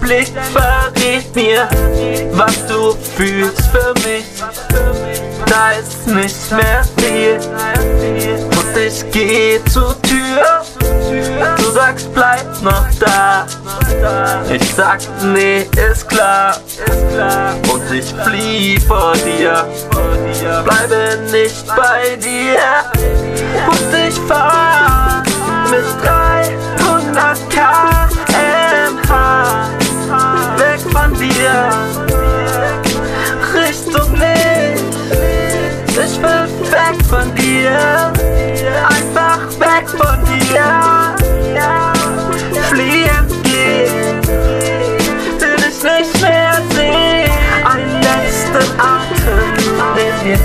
Blick verrät mir, was du fühlst für mich. Da ist nicht mehr viel und ich geh zur Tür. Du sagst, bleib noch da. Ich sag, nee, ist klar. Und ich flieh vor dir. Bleibe nicht bei dir. Und ich fahr wir.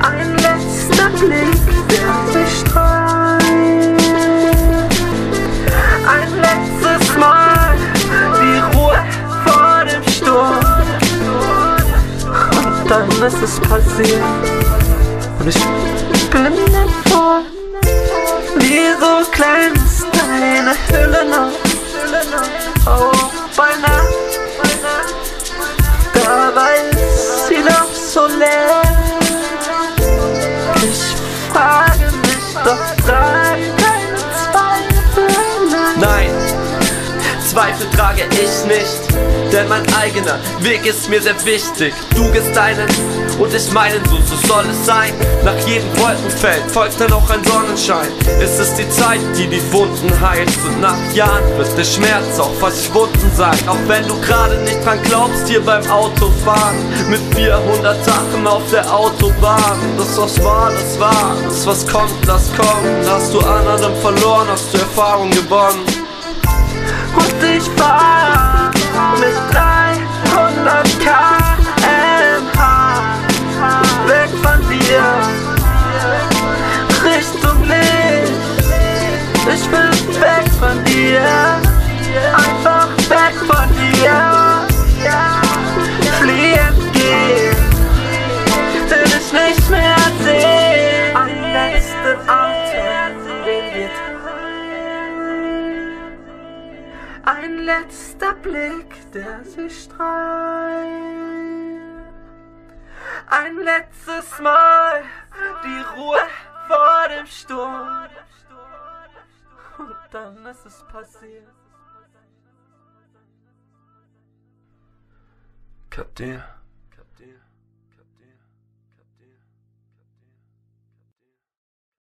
Ein letzter Blick, der sich strahlt. Ein letztes Mal die Ruhe vor dem Sturm. Und dann ist es passiert. Und ich bin davor. Wie so klein ist deine Hülle noch. Ich nicht, denn mein eigener Weg ist mir sehr wichtig. Du gehst deinen und ich meinen, so, so soll es sein. Nach jedem Wolkenfeld folgt dann auch ein Sonnenschein. Es ist die Zeit, die die Wunden heilt und nach Jahren wird der Schmerz auch verschwunden sein. Auch wenn du gerade nicht dran glaubst, hier beim Autofahren mit 400 Sachen auf der Autobahn. Das was war, das war, das was kommt, das kommt. Hast du an allem verloren, hast du Erfahrung gewonnen. Und ich Ein letzter Blick, der sich strahlt. Ein letztes Mal die Ruhe vor dem Sturm. Und dann ist es passiert. Kapier?